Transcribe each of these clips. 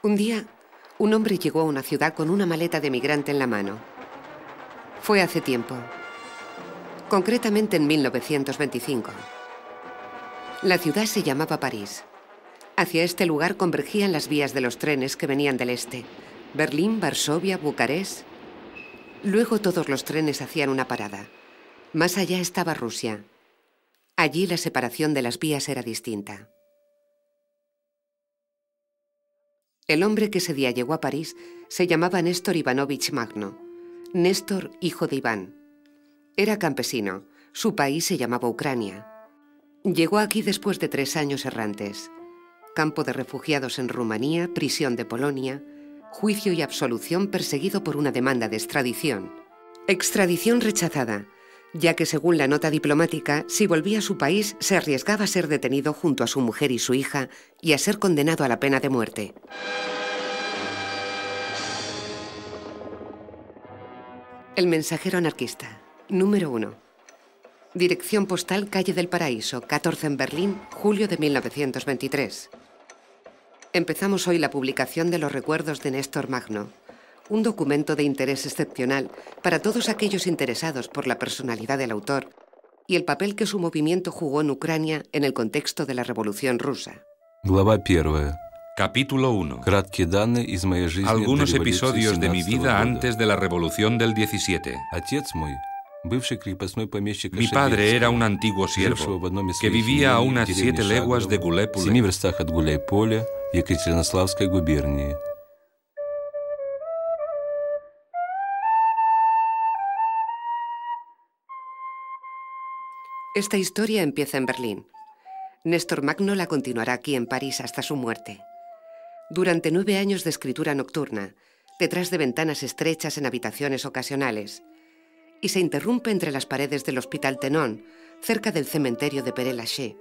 Un día, un hombre llegó a una ciudad con una maleta de migrante en la mano. Fue hace tiempo, concretamente en 1925. La ciudad se llamaba París. Hacia este lugar convergían las vías de los trenes que venían del este. Berlín, Varsovia, Bucarest. Luego todos los trenes hacían una parada. Más allá estaba Rusia. Allí la separación de las vías era distinta. El hombre que ese día llegó a París se llamaba Néstor Ivanovich Magno. Néstor, hijo de Iván. Era campesino. Su país se llamaba Ucrania. Llegó aquí después de tres años errantes. Campo de refugiados en Rumanía, prisión de Polonia, juicio y absolución perseguido por una demanda de extradición. Extradición rechazada, ya que según la nota diplomática, si volvía a su país se arriesgaba a ser detenido junto a su mujer y su hija y a ser condenado a la pena de muerte. El mensajero anarquista, número 1. Dirección postal Calle del Paraíso, 14 en Berlín, julio de 1923. Empezamos hoy la publicación de los recuerdos de Néstor Magno, un documento de interés excepcional para todos aquellos interesados por la personalidad del autor y el papel que su movimiento jugó en Ucrania en el contexto de la Revolución Rusa. Capítulo 1. Algunos episodios de mi vida antes de la Revolución del 17. Mi padre era un antiguo siervo que vivía a unas siete leguas de Gulépole. Esta historia empieza en Berlín. Néstor Magno la continuará aquí en París hasta su muerte. Durante nueve años de escritura nocturna, detrás de ventanas estrechas en habitaciones ocasionales, y se interrumpe entre las paredes del Hospital Tenón, cerca del cementerio de Père Lachaise.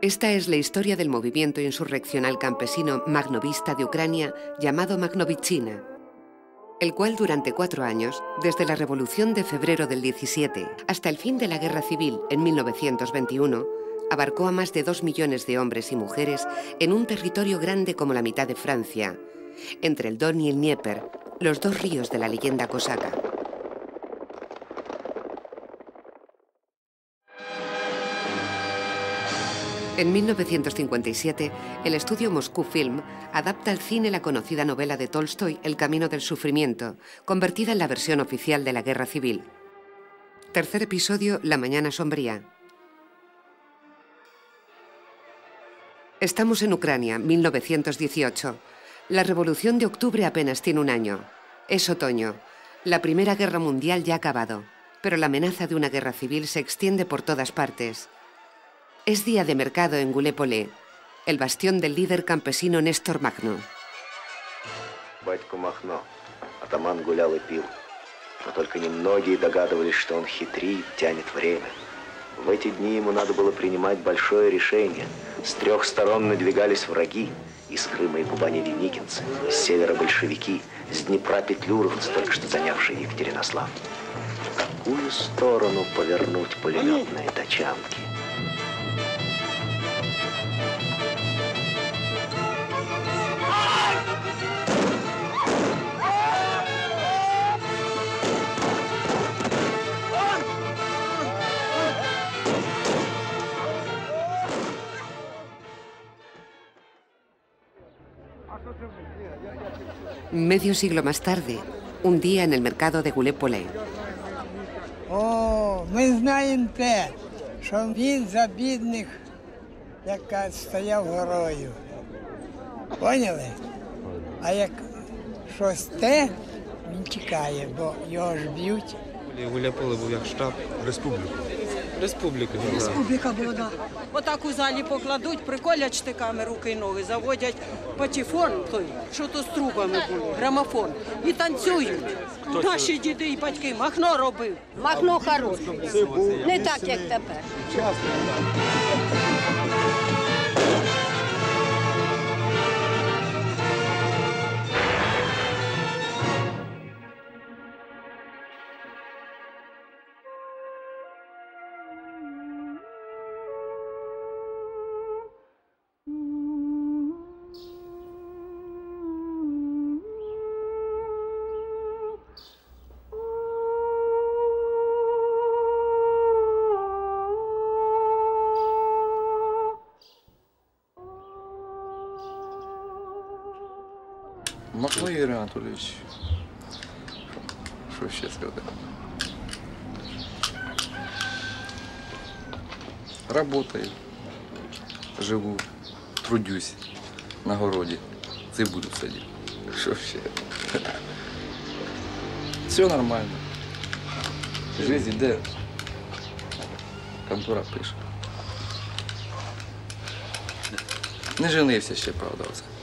Esta es la historia del movimiento insurreccional campesino magnovista de Ucrania llamado Magnovichina, el cual durante cuatro años, desde la Revolución de febrero del 17 hasta el fin de la Guerra Civil en 1921, abarcó a más de dos millones de hombres y mujeres en un territorio grande como la mitad de Francia, entre el Don y el Dnieper, los dos ríos de la leyenda cosaca. En 1957, el estudio Moscú Film adapta al cine la conocida novela de Tolstoy El camino del sufrimiento, convertida en la versión oficial de la Guerra Civil. Tercer episodio, La mañana sombría. Estamos en Ucrania, 1918. La Revolución de Octubre apenas tiene un año. Es otoño. La Primera Guerra Mundial ya ha acabado, pero la amenaza de una guerra civil se extiende por todas partes. Es día de mercado en Gulépole, el bastión del líder campesino Néstor Magno. Батько Махно, атаман гулял и пил. Но только немногие догадывались, что он хитрит, тянет время. В эти дни ему надо было принимать большое решение. С трех сторон надвигались враги. Из Крыма и Кубани деникинцы, с севера большевики, с Днепра петлюровцы, только что занявшие Екатеринослав. В какую сторону повернуть пулеметные тачанки? Medio siglo más tarde, un día en el mercado de Gulépole. О, ми знаємо те, що він за бідних, яка стояв горою. Поняли? А як щось те, він тікає, бо його ж б'ють. Гуляполе був як штаб республіки. Республіки. ну. Республіка була, да. Отак у залі покладуть, приколять штиками руки і ноги, заводять патіфон, той, що то з трубами були, грамофон, і танцюють. Наші діди і батьки Махно робив. Махно хороше. Не так, як тепер. Махно Юрій Анатолійович. Що ще сказати? Работаю, живу, трудюсь на городі. Цибулю садів. Що ще? Все нормально. Жизнь іде. Контора пише. Не женився ще, правда. Оце.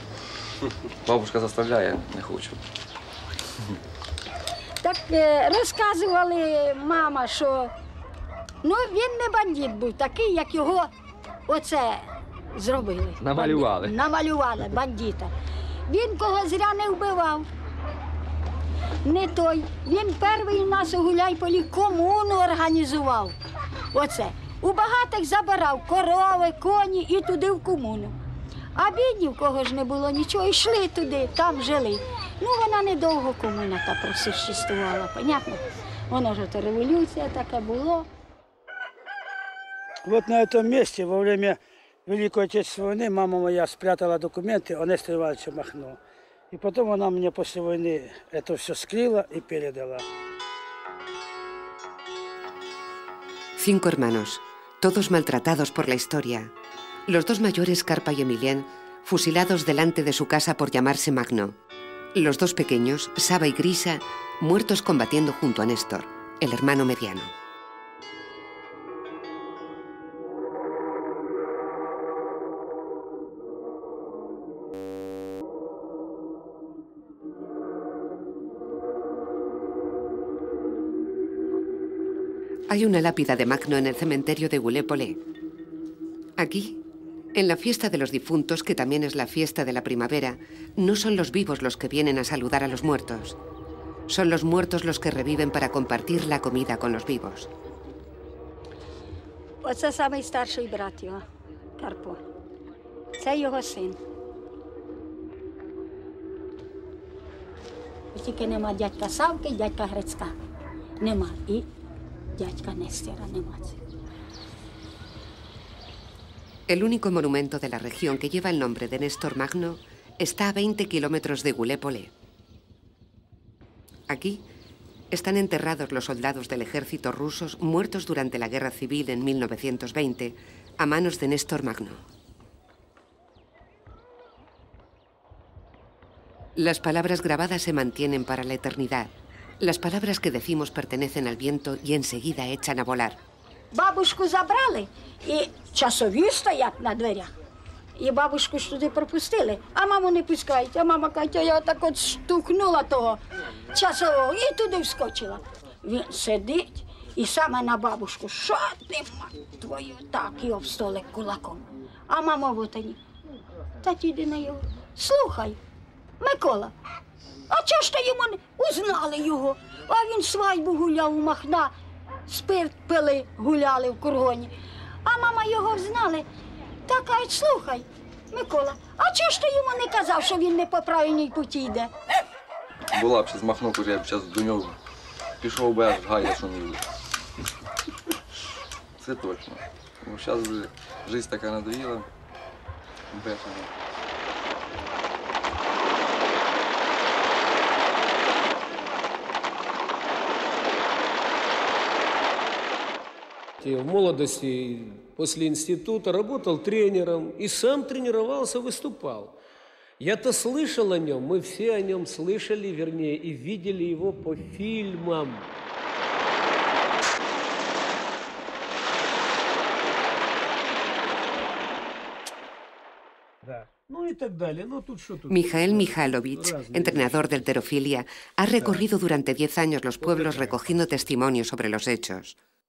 Бабушка заставляє, не хочу. Так е, розказували мама, що ну, він не бандит був, такий, як його оце зробили. Намалювали. Бандит- Намалювали бандита. Він кого зря не вбивав. Не той. Він перший у нас у Гуляйполі комуну організував. Оце. У багатих забирав корови, коні і туди в комуну. А бідні, в кого ж не було нічого, йшли туди, там жили. Ну, вона недовго комуна та просуществувала, понятно? Воно ж то революція така було. Вот на этом месте во время Великой Отечественной войны мама моя спрятала документы о Несторе Ивановиче Махно. И потом она мне после войны это все скрыла и передала. Cinco hermanos, todos maltratados por la historia. Los dos mayores, Carpa y Emilien, fusilados delante de su casa por llamarse Magno. Los dos pequeños, Saba y Grisa, muertos combatiendo junto a Néstor, el hermano mediano. Hay una lápida de Magno en el cementerio de Goulet-Polé. Aquí, en la fiesta de los difuntos, que también es la fiesta de la primavera, no son los vivos los que vienen a saludar a los muertos. Son los muertos los que reviven para compartir la comida con los vivos. Оце самий старший брат його, Карпо. Це його син. Тільки нема дядька Савки, дядька Грицька. Нема. І дядька Нестера нема. El único monumento de la región que lleva el nombre de Néstor Magno está a 20 kilómetros de Goulet-Polé. Aquí están enterrados los soldados del ejército rusos muertos durante la guerra civil en 1920 a manos de Néstor Magno. Las palabras grabadas se mantienen para la eternidad. Las palabras que decimos pertenecen al viento y enseguida echan a volar. Бабушку забрали і часові стоять на дверях. І бабушку ж туди пропустили, а маму не пускають. А мама каже, я так от штукнула того часового і туди вскочила. Він сидить і саме на бабушку, що ти мать твою, так і об столик кулаком. А мама в отані. Та тіди на його. Слухай, Микола, а чого ж ти йому не узнали його? А він свадьбу гуляв у Махна, спирт пили, гуляли в кургоні. А мама його взнали. Та кажуть, слухай, Микола, а чого ж ти йому не казав, що він не по правильній путі йде? Була б ще змахнув, уже я б зараз до нього пішов би аж не буде. Це точно. Ну, зараз вже життя така надоїла. Бешена. В молодости после института работал тренером и сам тренировался, выступал. Я-то слышал о нем, мы все о нем слышали, вернее, и видели его по фильмам. Да. Ну так далее. Ну? Mijael Mijailovich, entrenador del Terofilia, ha recorrido durante 10 años los pueblos recogiendo testimonios sobre los hechos.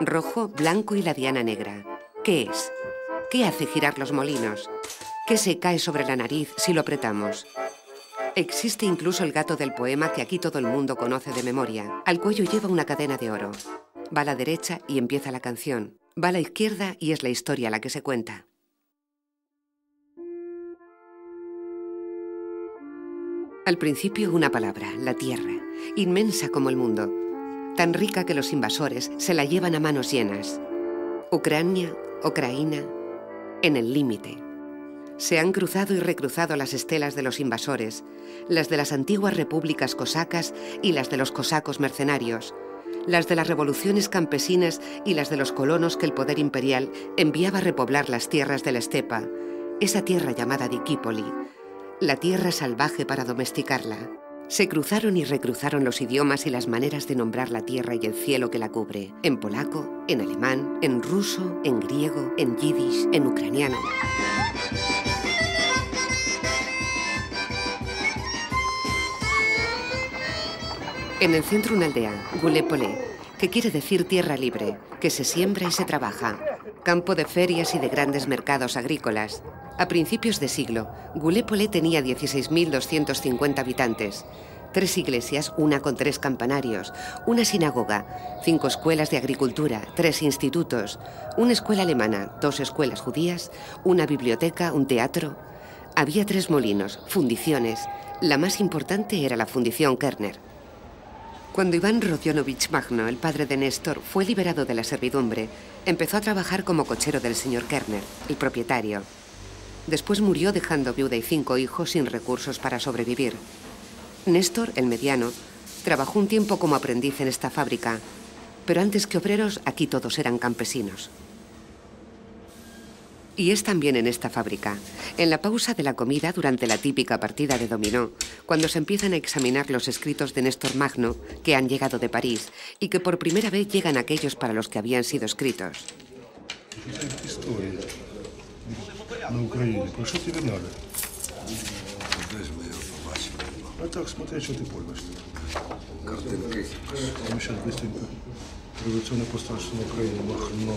rojo, blanco y la diana negra. ¿Qué es? ¿Qué hace girar los molinos? ¿Qué se cae sobre la nariz si lo apretamos? Existe incluso el gato del poema que aquí todo el mundo conoce de memoria. Al cuello lleva una cadena de oro. Va a la derecha y empieza la canción. Va a la izquierda y es la historia la que se cuenta. Al principio una palabra, la tierra, inmensa como el mundo, tan rica que los invasores se la llevan a manos llenas. Ucrania, Ucraína, en el límite. Se han cruzado y recruzado las estelas de los invasores, las de las antiguas repúblicas cosacas y las de los cosacos mercenarios, las de las revoluciones campesinas y las de los colonos que el poder imperial enviaba a repoblar las tierras de la estepa, esa tierra llamada Dikípoli, la tierra salvaje para domesticarla. Se cruzaron y recruzaron los idiomas y las maneras de nombrar la tierra y el cielo que la cubre, en polaco, en alemán, en ruso, en griego, en yiddish, en ucraniano. En el centro una aldea, Gulepolé, que quiere decir tierra libre, que se siembra y se trabaja, campo de ferias y de grandes mercados agrícolas, a principios de siglo, Gulépole tenía 16.250 habitantes, tres iglesias, una con tres campanarios, una sinagoga, cinco escuelas de agricultura, tres institutos, una escuela alemana, dos escuelas judías, una biblioteca, un teatro. Había tres molinos, fundiciones. La más importante era la fundición Kerner. Cuando Iván Rodionovich Magno, el padre de Néstor, fue liberado de la servidumbre, empezó a trabajar como cochero del señor Kerner, el propietario. Después murió dejando viuda y cinco hijos sin recursos para sobrevivir. Néstor, el mediano, trabajó un tiempo como aprendiz en esta fábrica, pero antes que obreros aquí todos eran campesinos. Y es también en esta fábrica, en la pausa de la comida durante la típica partida de dominó, cuando se empiezan a examinar los escritos de Néstor Magno que han llegado de París y que por primera vez llegan aquellos para los que habían sido escritos на Україні. Про що тобі треба? Де ж ми його побачимо? А так, смотри, що ти поймеш. Картинки. Там ще быстренько. Революционный постаршин Украины Махно.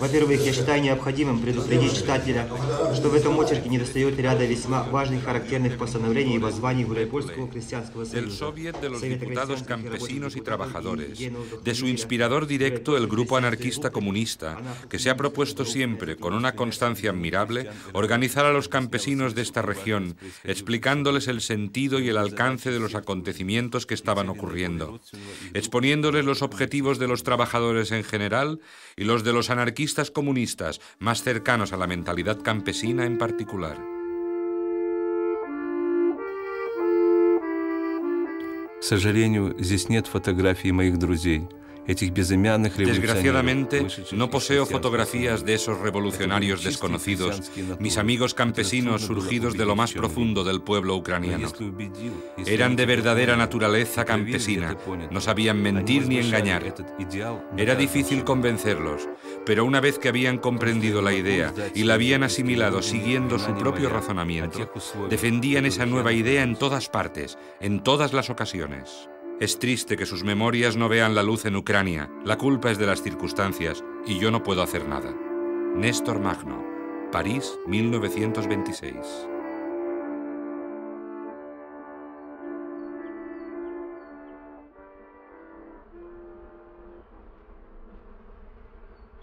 Во-первых, я считаю необходимым предупредить читателя, что в этом очерке недостает ряда весьма важных характерных постановлений и воззваний Гуляйпольского крестьянского союза. Del Soviet de los Diputados Campesinos y Trabajadores, de su inspirador directo, el Grupo Anarquista Comunista, que se ha propuesto siempre, con una constancia admirable, organizar a los campesinos de esta región, explicándoles el sentido y el alcance de los acontecimientos que estaban ocurriendo, exponiéndoles los objetivos de los trabajadores en general y los de los anarquistas comunistas más cercanos a la mentalidad campesina en particular. К сожалению, здесь нет фотографий моих друзей. Desgraciadamente, no poseo fotografías de esos revolucionarios desconocidos, mis amigos campesinos surgidos de lo más profundo del pueblo ucraniano. Eran de verdadera naturaleza campesina, no sabían mentir ni engañar. Era difícil convencerlos, pero una vez que habían comprendido la idea y la habían asimilado siguiendo su propio razonamiento, defendían esa nueva idea en todas partes, en todas las ocasiones. Es triste que sus memorias no vean la luz en Ucrania. La culpa es de las circunstancias y yo no puedo hacer nada. Néstor Magno, París, 1926.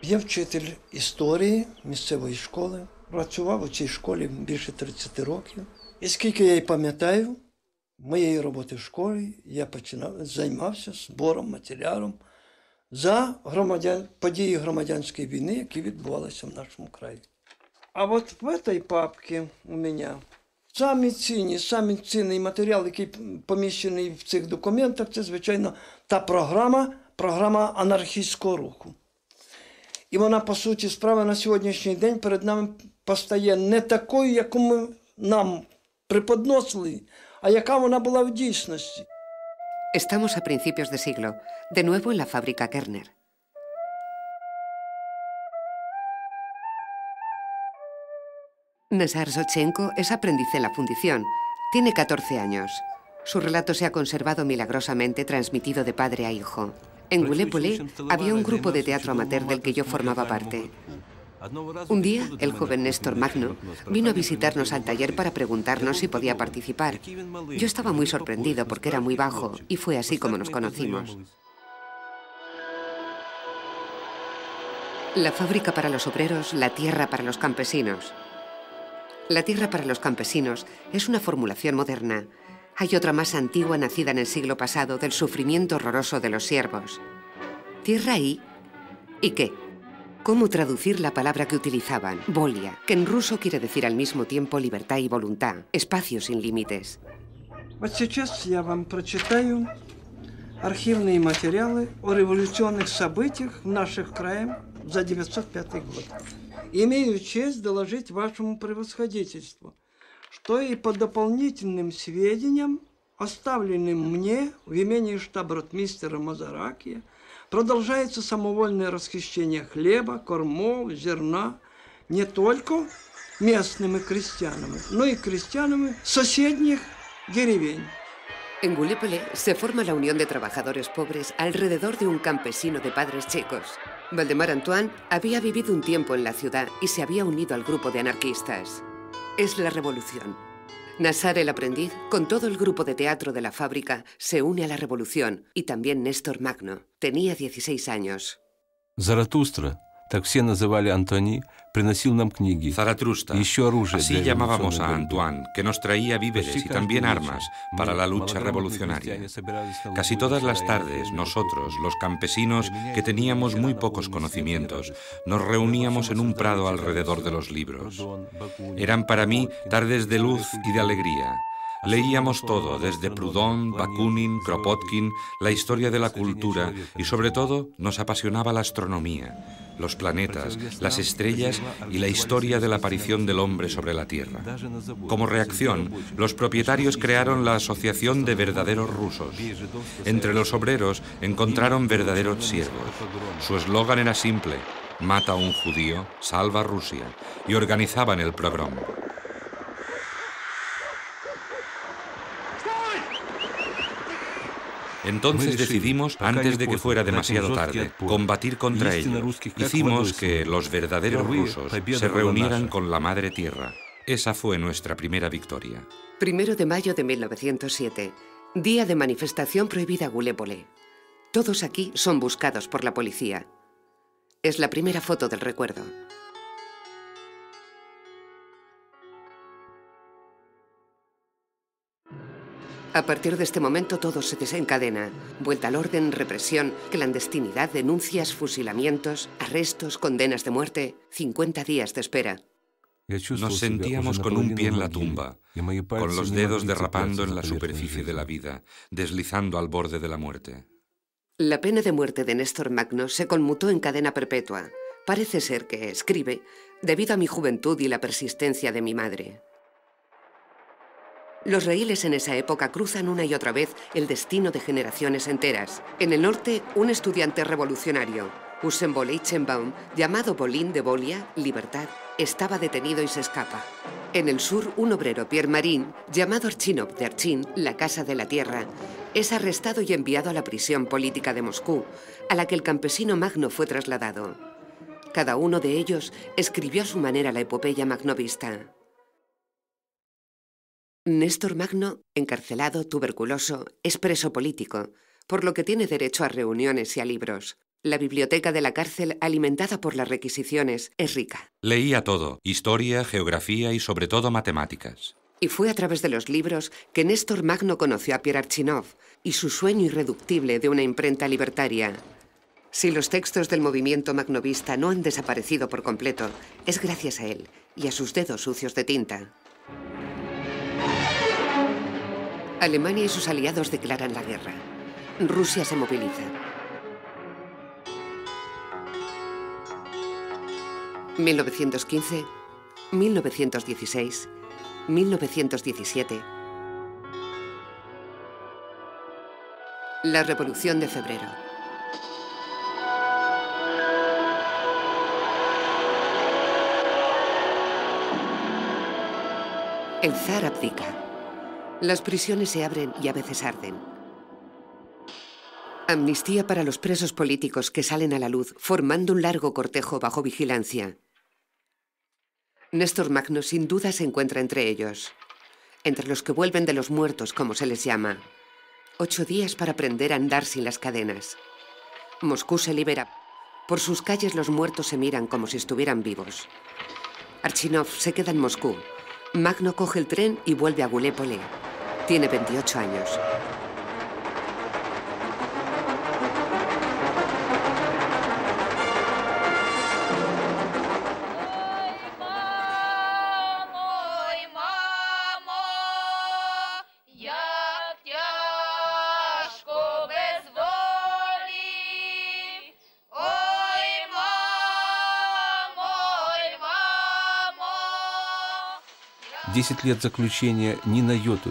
Я вчитель історії місцевої школи. Працював у цій школі більше 30 років. І скільки я й пам'ятаю, моєї роботи в школі я починав займався збором матеріалом за громадян, події громадянської війни, які відбувалися в нашому краї. А от в цій папці у мене самі цінні, самі цінний матеріал, який поміщений в цих документах, це, звичайно, та програма, програма анархістського руху. І вона, по суті, справа на сьогоднішній день перед нами постає не такою, яку ми нам преподносили, а яка вона була в дійсності. Estamos a principios de siglo, de nuevo en la fábrica Kerner. Nazar Sochenko es aprendiz en la fundición. Tiene 14 años. Su relato se ha conservado milagrosamente transmitido de padre a hijo. En Gulépole había un grupo de teatro amateur del que yo formaba parte. Un día, el joven Néstor Magno vino a visitarnos al taller para preguntarnos si podía participar. Yo estaba muy sorprendido porque era muy bajo y fue así como nos conocimos. La fábrica para los obreros, la tierra para los campesinos. La tierra para los campesinos es una formulación moderna. Hay otra más antigua nacida en el siglo pasado del sufrimiento horroroso de los siervos. Tierra y... ¿Y qué? ¿Cómo traducir la palabra que utilizaban? Volia, que en ruso quiere decir al mismo tiempo libertad y voluntad, espacio sin límites. Вот сейчас я вам прочитаю архивные материалы о революционных событиях в наших краях за 905 год. Имею честь доложить вашему превосходительству, что и по дополнительным сведениям, оставленным мне в имении штаб-ротмистера Мазаракия, продолжается самовольное расхищение хлеба, кормов, зерна не только местными крестьянами, но и крестьянами соседних деревень. En Gulépole se forma la Unión de Trabajadores Pobres alrededor de un campesino de padres checos. Valdemar Antoine había vivido un tiempo en la ciudad y se había unido al grupo de anarquistas. Es la revolución. Nassar el aprendiz, con todo el grupo de teatro de la fábrica, se une a la revolución y también Néstor Magno. Tenía 16 años. Zaratustra, так все называли Антони, приносил нам книги. Zaratrusta. Así llamábamos a Antoine, que nos traía víveres y también armas para la lucha revolucionaria. Casi todas las tardes, nosotros, los campesinos, que teníamos muy pocos conocimientos, nos reuníamos en un prado alrededor de los libros. Eran para mí tardes de luz y de alegría. Leíamos todo, desde Proudhon, Bakunin, Kropotkin, la historia de la cultura y sobre todo nos apasionaba la astronomía, los planetas, las estrellas y la historia de la aparición del hombre sobre la Tierra. Como reacción, los propietarios crearon la Asociación de Verdaderos Rusos. Entre los obreros encontraron verdaderos siervos. Su eslogan era simple, mata a un judío, salva a Rusia, y organizaban el programa. Entonces decidimos, antes de que fuera demasiado tarde, combatir contra ellos. Hicimos que los verdaderos rusos se reunieran con la Madre Tierra. Esa fue nuestra primera victoria. Primero de mayo de 1907, día de manifestación prohibida Gulépole. Todos aquí son buscados por la policía. Es la primera foto del recuerdo. A partir de este momento todo se desencadena. Vuelta al orden, represión, clandestinidad, denuncias, fusilamientos, arrestos, condenas de muerte, 50 días de espera. Nos sentíamos con un pie en la tumba, con los dedos derrapando en la superficie de la vida, deslizando al borde de la muerte. La pena de muerte de Néstor Magno se conmutó en cadena perpetua. Parece ser que escribe debido a mi juventud y la persistencia de mi madre. Los raíles en esa época cruzan una y otra vez el destino de generaciones enteras. En el norte, un estudiante revolucionario, Usen Boleichenbaum, llamado Bolín de Bolia, Libertad, estaba detenido y se escapa. En el sur, un obrero, Pierre Marín, llamado Archinov de Archin, la Casa de la Tierra, es arrestado y enviado a la prisión política de Moscú, a la que el campesino Magno fue trasladado. Cada uno de ellos escribió a su manera la epopeya magnovista. Néstor Magno, encarcelado, tuberculoso, es preso político, por lo que tiene derecho a reuniones y a libros. La biblioteca de la cárcel, alimentada por las requisiciones, es rica. Leía todo, historia, geografía y sobre todo matemáticas. Y fue a través de los libros que Néstor Magno conoció a Pierre Archinov y su sueño irreductible de una imprenta libertaria. Si los textos del movimiento magnovista no han desaparecido por completo, es gracias a él y a sus dedos sucios de tinta. Alemania y sus aliados declaran la guerra. Rusia se moviliza. ¿1915? ¿1916? ¿1917? La Revolución de Febrero. El zar abdica. Las prisiones se abren y a veces arden. Amnistía para los presos políticos que salen a la luz, formando un largo cortejo bajo vigilancia. Néstor Magno sin duda se encuentra entre ellos, entre los que vuelven de los muertos, como se les llama. Ocho días para aprender a andar sin las cadenas. Moscú se libera. Por sus calles los muertos se miran como si estuvieran vivos. Archinov se queda en Moscú. Magno coge el tren y vuelve a Goulet-Polé. Tiene 28 años.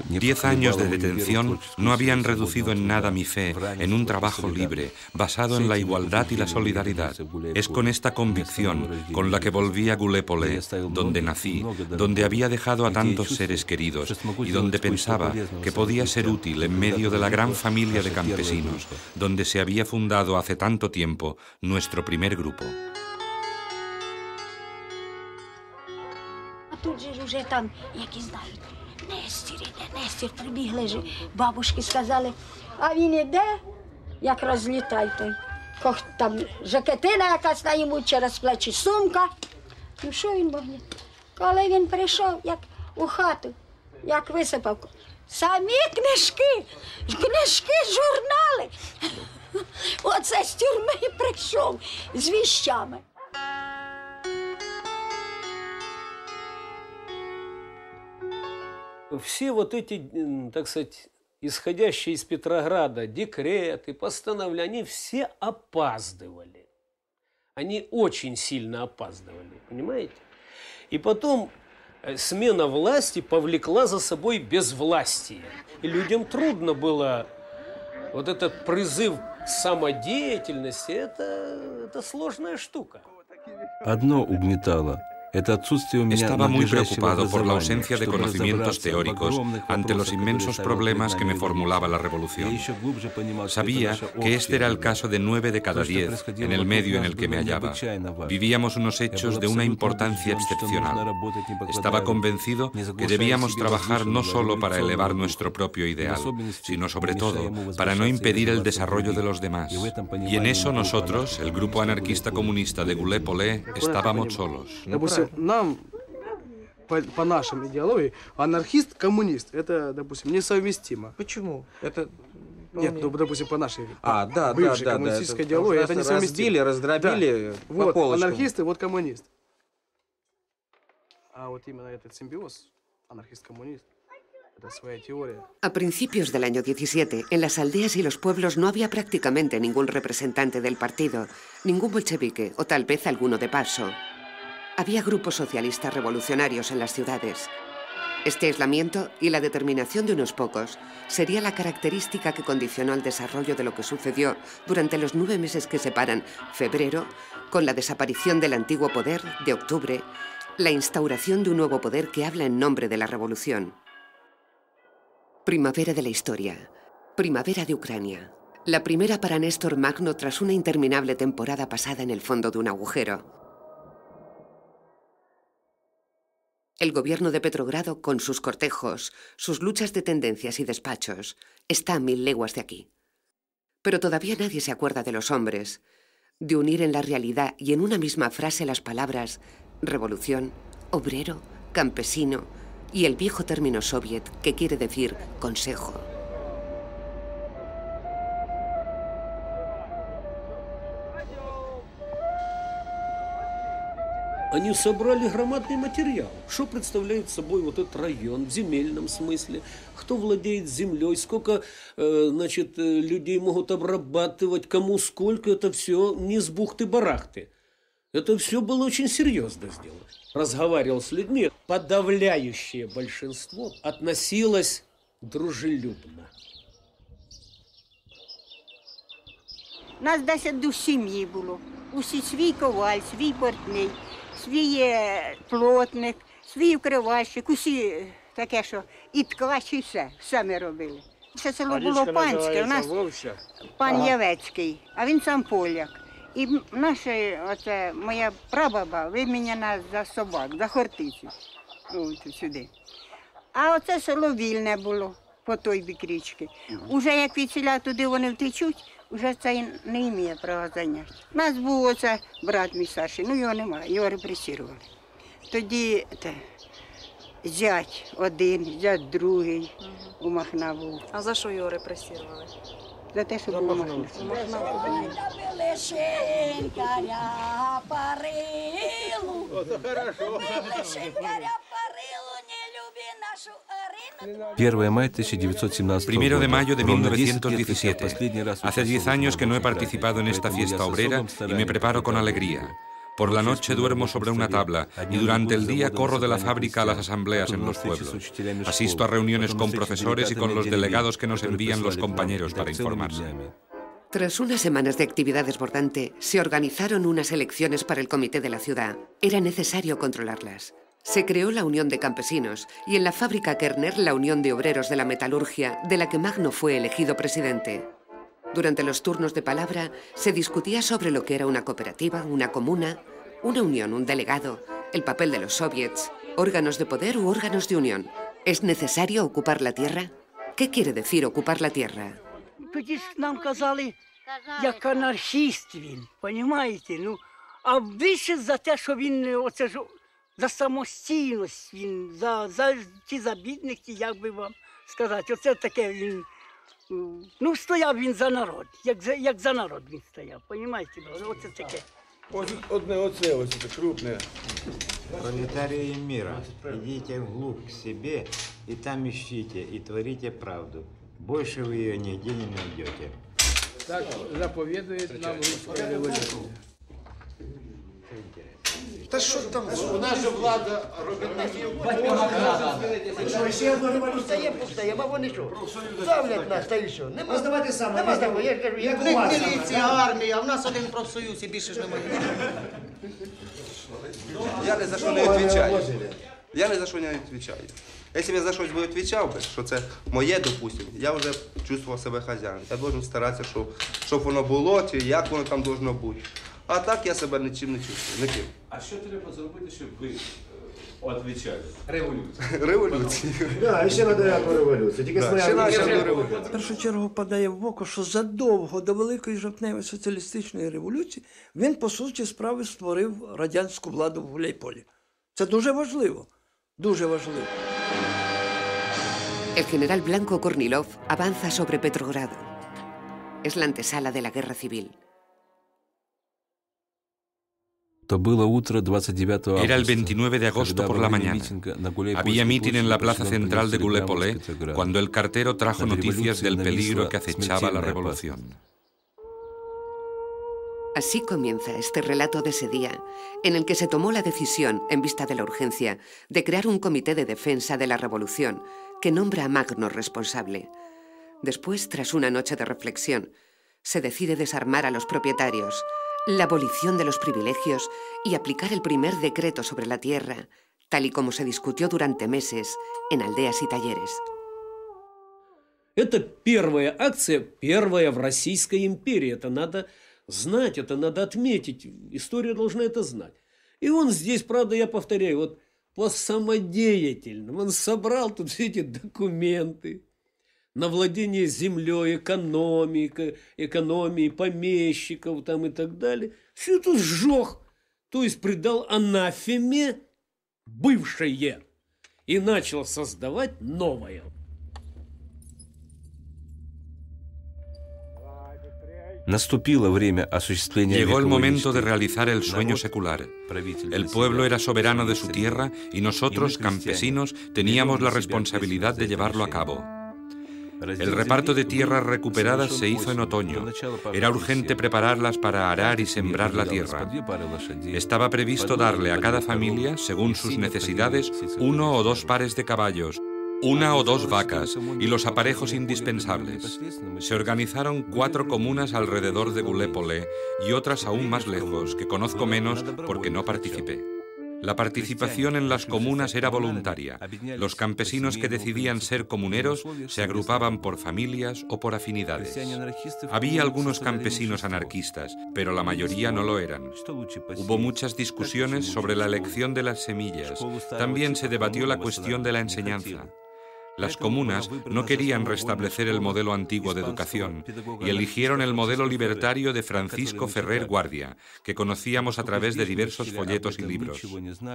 Diez años de detención no habían reducido en nada mi fe en un trabajo libre, basado en la igualdad y la solidaridad. Es con esta convicción con la que volví a Goulet-Polé, donde nací, donde había dejado a tantos seres queridos y donde pensaba que podía ser útil en medio de la gran familia de campesinos, donde se había fundado hace tanto tiempo nuestro primer grupo. Вже там, як і знають, Нестір іде, Нестір прибігли ж. Бабушки сказали, а він іде, як розлітай той. Кох там жакетина якась на йому через плечі сумка. Ну що він могне? Коли він прийшов, як у хату, як висипав, самі книжки, книжки, журнали. Оце з тюрми прийшов з віщами. Все вот эти, так сказать, исходящие из Петрограда декреты, постановления, они все опаздывали. Они очень сильно опаздывали, понимаете? И потом э, смена власти повлекла за собой безвластие. И людям трудно было вот этот призыв самодеятельности, это, это сложная штука. Одно угнетало – Estaba muy preocupado por la ausencia de conocimientos teóricos ante los inmensos problemas que me formulaba la revolución. Sabía que este era el caso de nueve de cada diez en el medio en el que me hallaba. Vivíamos unos hechos de una importancia excepcional. Estaba convencido que debíamos trabajar no solo para elevar nuestro propio ideal, sino sobre todo para no impedir el desarrollo de los demás. Y en eso nosotros, el grupo anarquista comunista de Goulet-Polé, estábamos solos. Нам по, по нашим идеологии анархист-коммунист это, допустим, несовместимо. Почему? Это Нет, ну, допустим, по нашей а, да, бывшей да, коммунистической да, идеологии это несовместимо. Разбили, раздробили да. по Вот полочкам. анархисты, вот коммунист. А вот именно этот симбиоз, анархист-коммунист, это своя теория. A principios del año 17, en las aldeas y los pueblos no había prácticamente ningún representante del partido, ningún bolchevique o tal vez alguno de paso. Había grupos socialistas revolucionarios en las ciudades. Este aislamiento y la determinación de unos pocos sería la característica que condicionó el desarrollo de lo que sucedió durante los nueve meses que separan febrero, con la desaparición del antiguo poder de octubre, la instauración de un nuevo poder que habla en nombre de la revolución. Primavera de la historia. Primavera de Ucrania. La primera para Néstor Magno tras una interminable temporada pasada en el fondo de un agujero. El gobierno de Petrogrado, con sus cortejos, sus luchas de tendencias y despachos, está a mil leguas de aquí. Pero todavía nadie se acuerda de los hombres, de unir en la realidad y en una misma frase las palabras revolución, obrero, campesino y el viejo término soviet que quiere decir consejo. Они собрали громадный материал. Что представляет собой вот этот район в земельном смысле? Кто владеет землей? Сколько э, значит, людей могут обрабатывать? Кому сколько? Это все не с бухты-барахты. Это все было очень серьезно сделано. Разговаривал с людьми. Подавляющее большинство относилось дружелюбно. Нас 10 душ сім'ї було. Усі свій коваль, свій портний, свій плотник, свій вкривальщик, усі таке, що і ткач, і все, все ми робили. Це село було панське, у нас пан Ага. Явецький, а він сам поляк. І наша, оце, моя прабаба виміняна за собак, за хортицю. От сюди. А оце село вільне було по той бік річки. Уже як відсіля туди вони втечуть, вже це не ім'є права зайняти. У нас був оце брат мій старший, ну його немає, його репресували. Тоді те, зять один, зять другий у Махна був. А за що його репресували? За те, що був Махна. Лишенькаря парилу. Ото хорошо. Лишенькаря 1 мая 1917 Primero de года. mayo de Ровно 10 лет, как я в 1917. последний раз Hace 10 años que no he participado en esta fiesta obrera y me preparo con alegría. Por la noche duermo sobre una tabla y durante el día corro de la fábrica a las asambleas en los pueblos. Asisto a reuniones con profesores y con los delegados que nos envían los compañeros para informarse. Tras unas semanas de actividad desbordante, se organizaron unas elecciones para el comité de la ciudad. Era necesario controlarlas. Se creó la Unión de Campesinos y en la fábrica Kerner la Unión de Obreros de la Metalurgia, de la que Magno fue elegido presidente. Durante los turnos de palabra se discutía sobre lo que era una cooperativa, una comuna, una unión, un delegado, el papel de los soviets, órganos de poder u órganos de unión. ¿Es necesario ocupar la tierra? ¿Qué quiere decir ocupar la tierra? Ну, за самостійність, він, за, за ті забідники, як би вам сказати, оце таке він. Ну, стояв він за народ, як за, як за народ він стояв, понімаєте? Оце таке. Ось одне оце, ось це крупне. Пролетарии мира, идите вглубь к себе и там ищите и творите правду. Больше вы ее нигде не найдете. Так заповідує нам руська революція. Та що там? У нас же влада робітників. Ще одну революція є пустає, а вони що? Давлять нас, та і що? Нема, давайте саме. Нема такого, я ж кажу, як у вас. міліція, армія, а в нас один профсоюз і більше ж немає. Я ни за что не отвечаю. Я ни за что не отвечаю. Если б я за щось би відповідав би, що це моє, допустим, я вже чувствував себе хазяїном. Я должен старатися, щоб, щоб воно було, чи як воно там должно бути. А так я себе нічим не чувствую. Ніким. А що треба зробити, щоб ви відповідали? Революція. Революцію. Да, ще надо яку революцію. Тільки Да, своя революцію. В першу чергу падає в око, що задовго до Великої жовтневої соціалістичної революції він, по суті, справи створив радянську владу в Гуляйполі. Це дуже важливо. Дуже важливо. El general Blanco Kornilov avanza sobre Petrogrado. Es la antesala de la guerra civil. было утро 29 августа. Era el 29 de agosto когда por во la время mañana. митинга на Гуляйпольской Había mitin en la площади plaza президент central de принес телеграмму Gulepolé из Петрограда. cuando el cartero trajo Над noticias del революцией peligro que нависла acechaba la смертельная revolución. Así comienza este relato de ese día, en el que se tomó la decisión, en vista de la urgencia, de crear un comité de defensa de la revolución, que nombra a Magno responsable. Después, tras una noche de reflexión, se decide desarmar a los propietarios, la abolición de los privilegios y aplicar el primer decreto sobre la tierra, tal y como se discutió durante meses en aldeas y talleres. Это первая акция, первая в Российской империи. Это надо знать, это надо отметить. История должна это знать. И он здесь, правда, я повторяю, вот по самодеятельному. Он собрал тут все эти документы на владение землей, экономикой, экономией помещиков там и так далее. Все это сжег. То есть придал анафеме бывшее и начал создавать новое. Наступило время осуществления Llegó el momento de мечты. realizar el sueño secular. El pueblo era soberano de su tierra y nosotros, campesinos, teníamos la responsabilidad de llevarlo a cabo. El reparto de tierras recuperadas se hizo en otoño. Era urgente prepararlas para arar y sembrar la tierra. Estaba previsto darle a cada familia, según sus necesidades, uno o dos pares de caballos, una o dos vacas y los aparejos indispensables. Se organizaron cuatro comunas alrededor de Gulépole y otras aún más lejos, que conozco menos porque no participé. La participación en las comunas era voluntaria. Los campesinos que decidían ser comuneros se agrupaban por familias o por afinidades. Había algunos campesinos anarquistas, pero la mayoría no lo eran. Hubo muchas discusiones sobre la elección de las semillas. También se debatió la cuestión de la enseñanza. Las comunas no querían restablecer el modelo antiguo de educación y eligieron el modelo libertario de Francisco Ferrer Guardia, que conocíamos a través de diversos folletos y libros.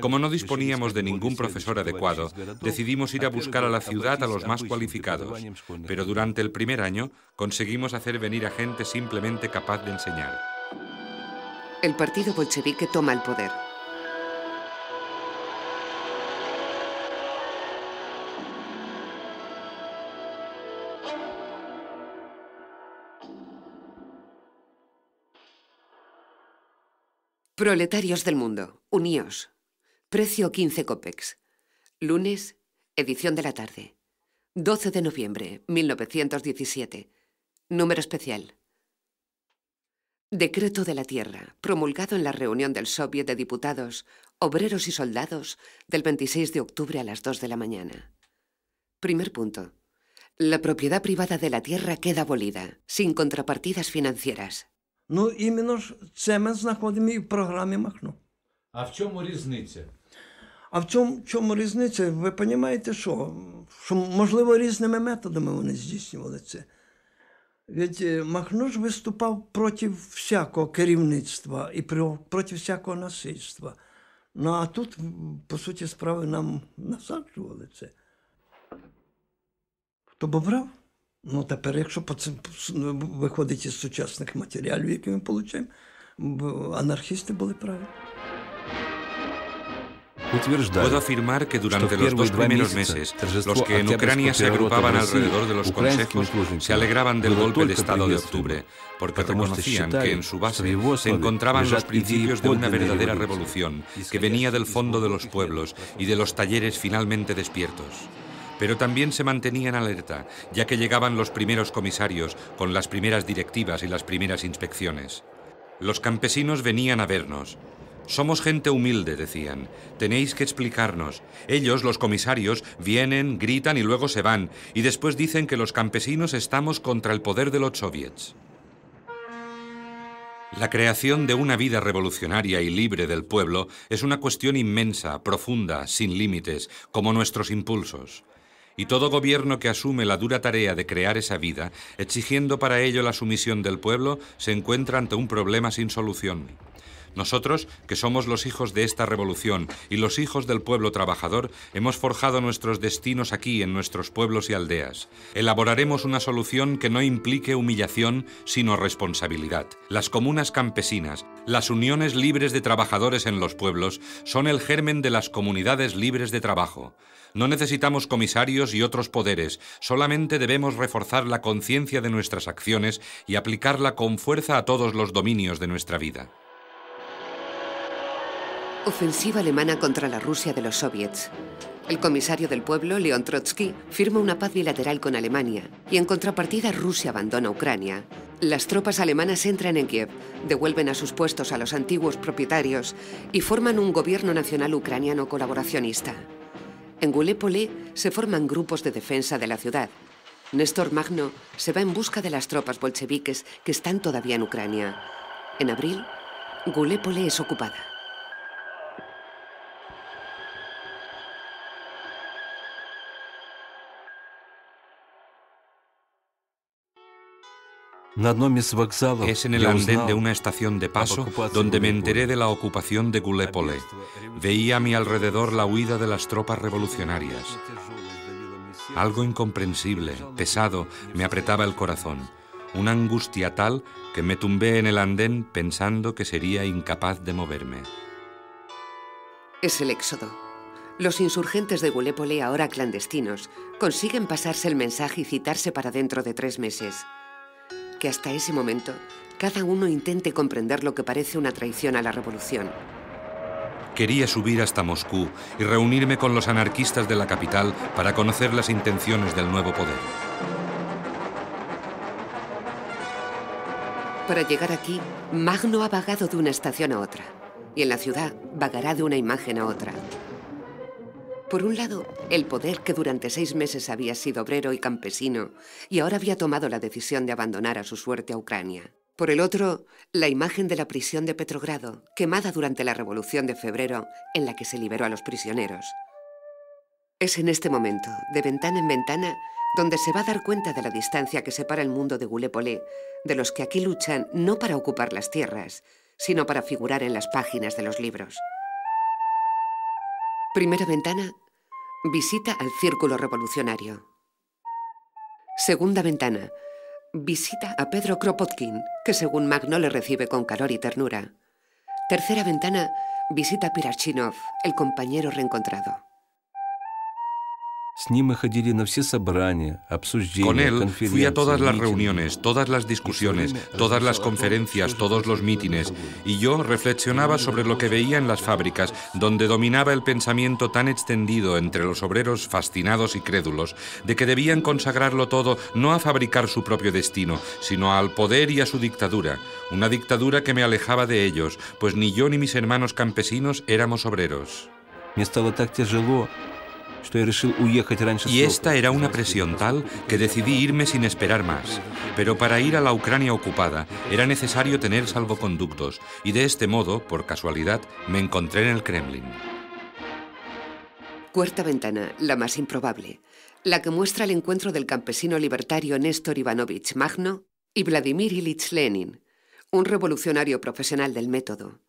Como no disponíamos de ningún profesor adecuado, decidimos ir a buscar a la ciudad a los más cualificados, pero durante el primer año conseguimos hacer venir a gente simplemente capaz de enseñar. El partido bolchevique toma el poder. Proletarios del mundo, uníos. Precio 15 copex. Lunes, edición de la tarde. 12 de noviembre, 1917. Número especial. Decreto de la Tierra, promulgado en la reunión del Soviet de Diputados, Obreros y Soldados del 26 de octubre a las 2 de la mañana. Primer punto. La propiedad privada de la tierra queda abolida, sin contrapartidas financieras. Ну, іменно ж це ми знаходимо і в програмі Махно. А в чому різниця? А в чому, чому різниця? Ви розумієте, що? Що, можливо, різними методами вони здійснювали це. Ведь е, Махно ж виступав проти всякого керівництва і проти всякого насильства. Ну а тут, по суті справи, нам насаджували це. Хто б брав? Ну, тепер, якщо по цим виходить із сучасних матеріалів, які ми отримуємо, б- анархісти були праві. Puedo afirmar que durante los dos primeros meses, los que en Ucrania se agrupaban alrededor de los consejos se alegraban del golpe de Estado de octubre, porque reconocían que en su base se encontraban los principios de una verdadera revolución que venía del fondo de los pueblos y de los talleres finalmente despiertos. Pero también se mantenían alerta, ya que llegaban los primeros comisarios con las primeras directivas y las primeras inspecciones. Los campesinos venían a vernos. Somos gente humilde, decían. Tenéis que explicarnos. Ellos, los comisarios, vienen, gritan y luego se van, y después dicen que los campesinos estamos contra el poder de los soviets. La creación de una vida revolucionaria y libre del pueblo es una cuestión inmensa, profunda, sin límites, como nuestros impulsos. Y todo gobierno que asume la dura tarea de crear esa vida, exigiendo para ello la sumisión del pueblo, se encuentra ante un problema sin solución. Nosotros, que somos los hijos de esta revolución y los hijos del pueblo trabajador, hemos forjado nuestros destinos aquí en nuestros pueblos y aldeas. Elaboraremos una solución que no implique humillación, sino responsabilidad. Las comunas campesinas, las uniones libres de trabajadores en los pueblos, son el germen de las comunidades libres de trabajo. No necesitamos comisarios y otros poderes, solamente debemos reforzar la conciencia de nuestras acciones y aplicarla con fuerza a todos los dominios de nuestra vida. Ofensiva alemana contra la Rusia de los soviets. El comisario del pueblo, León Trotsky, firma una paz bilateral con Alemania y en contrapartida Rusia abandona Ucrania. Las tropas alemanas entran en Kiev, devuelven a sus puestos a los antiguos propietarios y forman un gobierno nacional ucraniano colaboracionista. En Gulépole se forman grupos de defensa de la ciudad. Néstor Magno se va en busca de las tropas bolcheviques que están todavía en Ucrania. En abril, Gulépole es ocupada. Es en el andén de una estación de paso donde me enteré de la ocupación de Gulepole. Veía a mi alrededor la huida de las tropas revolucionarias. Algo incomprensible, pesado, me apretaba el corazón. Una angustia tal que me tumbé en el andén pensando que sería incapaz de moverme. Es el éxodo. Los insurgentes de Gulepole, ahora clandestinos, consiguen pasarse el mensaje y citarse para dentro de tres meses. Que hasta ese momento cada uno intente comprender lo que parece una traición a la revolución. Quería subir hasta Moscú y reunirme con los anarquistas de la capital para conocer las intenciones del nuevo poder. Para llegar aquí, Magno ha vagado de una estación a otra. y en la ciudad vagará de una imagen a otra. Por un lado, el poder que durante seis meses había sido obrero y campesino y ahora había tomado la decisión de abandonar a su suerte a Ucrania. Por el otro, la imagen de la prisión de Petrogrado, quemada durante la Revolución de Febrero, en la que se liberó a los prisioneros. Es en este momento, de ventana en ventana, donde se va a dar cuenta de la distancia que separa el mundo de Goulet-Polé de los que aquí luchan no para ocupar las tierras, sino para figurar en las páginas de los libros. Primera ventana, visita al Círculo Revolucionario. Segunda ventana, visita a Pedro Kropotkin, que según Magno le recibe con calor y ternura. Tercera ventana, visita a Pirachinov, el compañero reencontrado. Con él fui a todas las reuniones, todas las discusiones, todas las conferencias, todos los mítines, y yo reflexionaba sobre lo que veía en las fábricas, donde dominaba el pensamiento tan extendido entre los obreros fascinados y crédulos, de que debían consagrarlo todo no a fabricar su propio destino, sino al poder y a su dictadura, una dictadura que me alejaba de ellos, pues ni yo ni mis hermanos campesinos éramos obreros. Y esta era una presión tal que decidí irme sin esperar más. Pero para ir a la Ucrania ocupada era necesario tener salvoconductos y de este modo, por casualidad, me encontré en el Kremlin. Cuarta ventana, la más improbable, la que muestra el encuentro del campesino libertario Néstor Ivanovich Magno y Vladimir Ilich Lenin, un revolucionario profesional del método.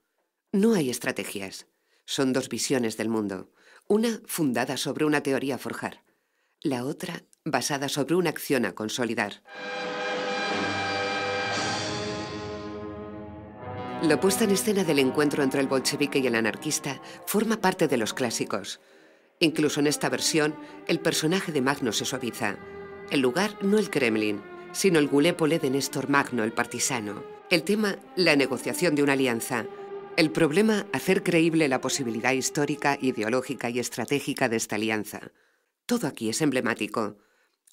No hay estrategias, son dos visiones del mundo una fundada sobre una teoría a forjar, la otra basada sobre una acción a consolidar. La puesta en escena del encuentro entre el bolchevique y el anarquista forma parte de los clásicos. Incluso en esta versión, el personaje de Magno se suaviza. El lugar no el Kremlin, sino el Gulépole de Néstor Magno, el partisano. El tema, la negociación de una alianza, el problema, hacer creíble la posibilidad histórica, ideológica y estratégica de esta alianza. Todo aquí es emblemático.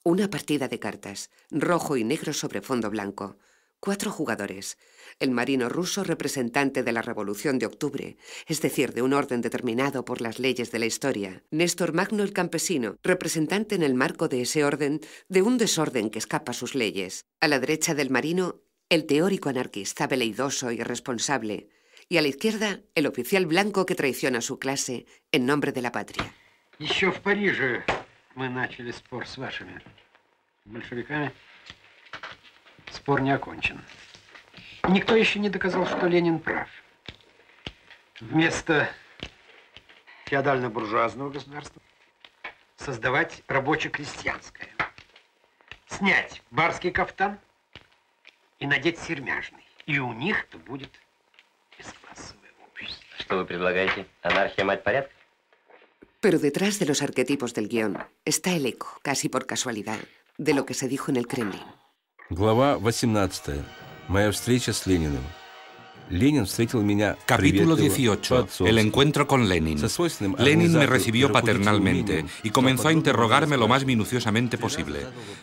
Una partida de cartas, rojo y negro sobre fondo blanco. Cuatro jugadores. El marino ruso representante de la Revolución de Octubre, es decir, de un orden determinado por las leyes de la historia. Néstor Magno el campesino, representante en el marco de ese orden de un desorden que escapa a sus leyes. A la derecha del marino, el teórico anarquista veleidoso y responsable, y a la izquierda el oficial blanco que traiciona a su clase en nombre de la patria. Еще в Париже мы начали спор с вашими большевиками. Спор не окончен. Никто еще не доказал, что Ленин прав. Вместо феодально-буржуазного государства создавать рабоче-крестьянское. Снять барский кафтан и надеть сермяжный. И у них-то будет Что вы предлагаете? Анархия, мать порядка? Pero detrás de los arquetipos del guión está el eco, casi por casualidad, de lo que se dijo en el Kremlin. Глава 18. Моя встреча с Лениным. Capítulo 18. El encuentro con Lenin. Lenin me recibió paternalmente y comenzó a interrogarme lo más minuciosamente posible.